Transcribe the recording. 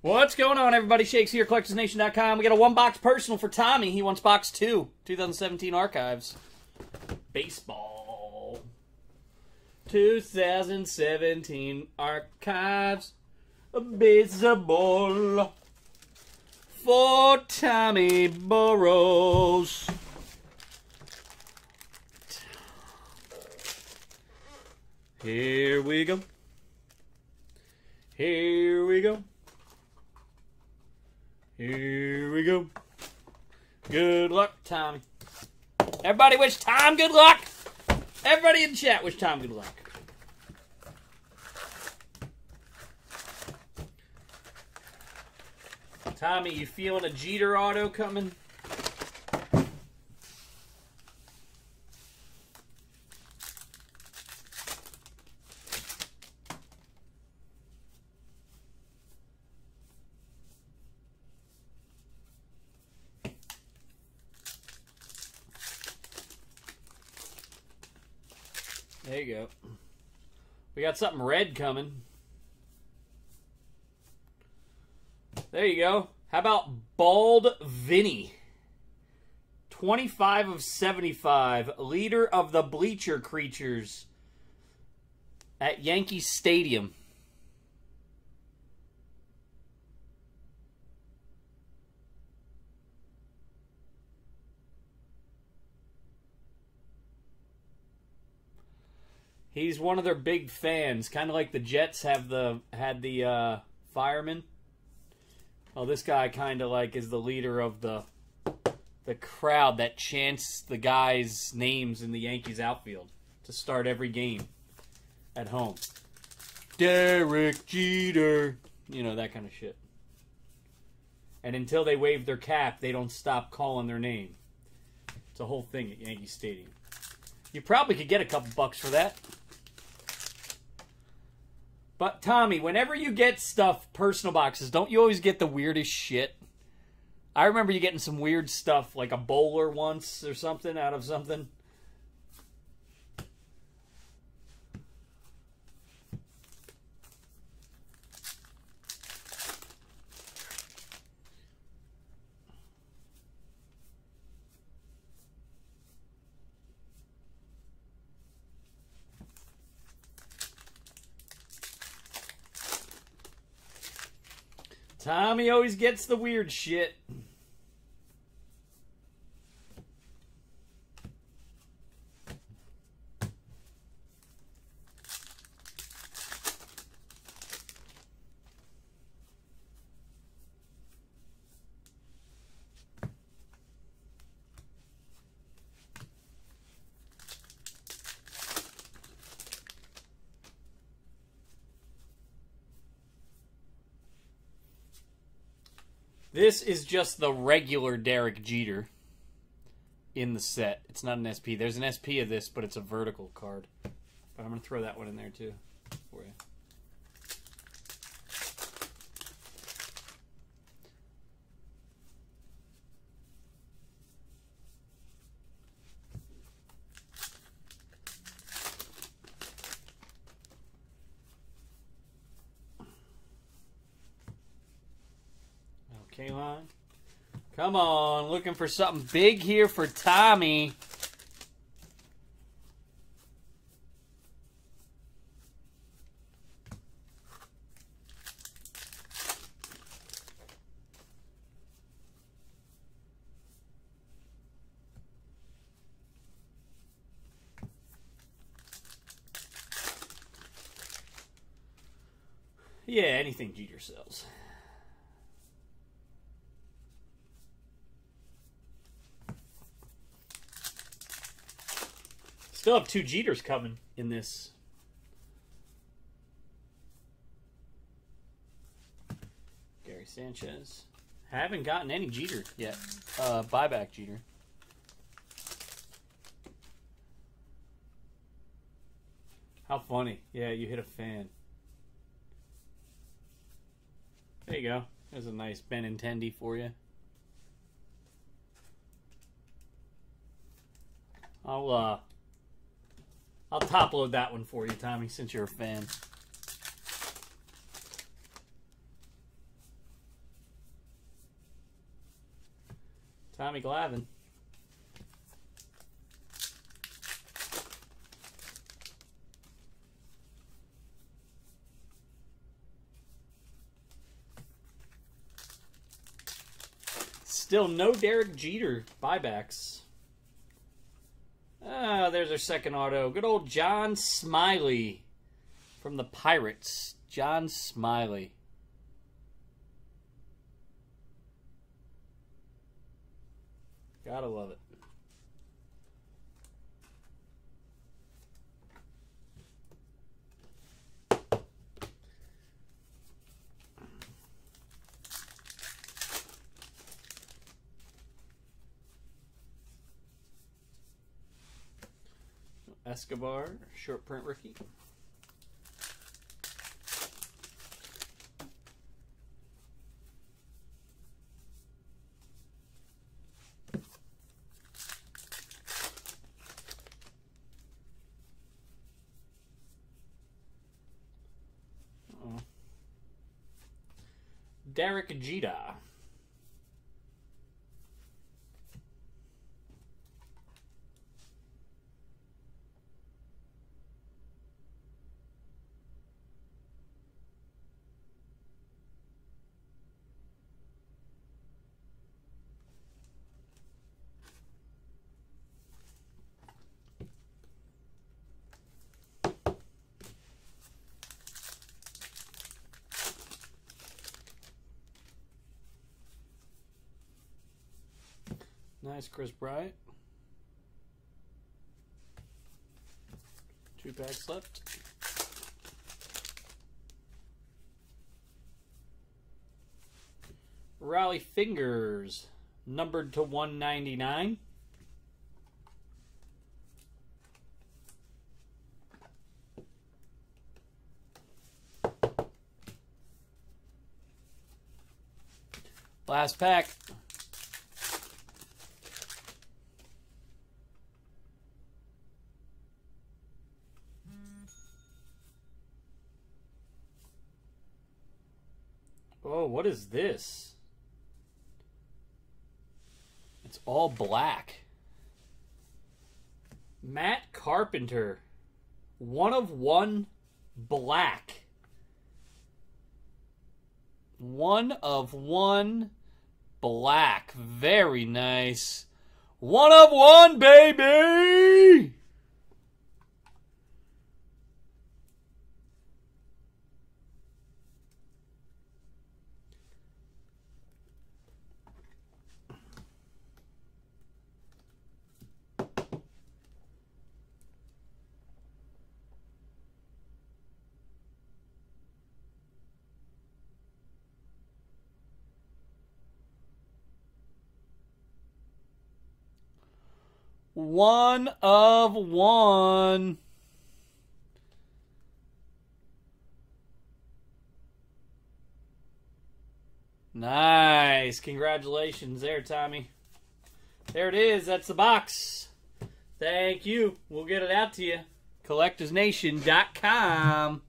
What's going on, everybody? Shakes here, CollectorsNation.com. We got a one box personal for Tommy. He wants box two, 2017 archives. Baseball. 2017 archives. Baseball. For Tommy Burrows. Here we go. Here we go. Here we go. Good luck, Tommy. Everybody wish Tom good luck. Everybody in chat wish Tom good luck. Tommy, you feeling a Jeter auto coming? There you go. We got something red coming. There you go. How about Bald Vinny? 25 of 75. Leader of the Bleacher Creatures at Yankee Stadium. He's one of their big fans, kind of like the Jets have the had the uh, fireman. Well, this guy kind of like is the leader of the the crowd that chants the guys' names in the Yankees outfield to start every game at home. Derek Jeter, you know that kind of shit. And until they wave their cap, they don't stop calling their name. It's a whole thing at Yankee Stadium. You probably could get a couple bucks for that. But Tommy, whenever you get stuff, personal boxes, don't you always get the weirdest shit? I remember you getting some weird stuff, like a bowler once or something out of something. Tommy always gets the weird shit. This is just the regular Derek Jeter in the set. It's not an SP. There's an SP of this, but it's a vertical card. But I'm going to throw that one in there too for you. Okay, line. Come on, looking for something big here for Tommy. Yeah, anything Jeter sells. Still have two Jeters coming in this. Gary Sanchez. Haven't gotten any Jeter yet. Uh, buyback Jeter. How funny. Yeah, you hit a fan. There you go. There's a nice Benintendi for you. I'll uh I'll top load that one for you, Tommy, since you're a fan. Tommy Glavine. Still no Derek Jeter buybacks. Ah, there's our second auto. Good old John Smiley from the Pirates. John Smiley. Gotta love it. Escobar, short print rookie. Uh, Derek Jeter. Nice, Kris Bryant. Two packs left. Rollie Fingers, numbered to 199. Last pack. Oh, what is this? It's all black. Matt Carpenter. One of one black. One of one black. Very nice. One of one, baby! One of one. Nice. Congratulations there, Tommy. There it is. That's the box. Thank you. We'll get it out to you. CollectorsNation.com.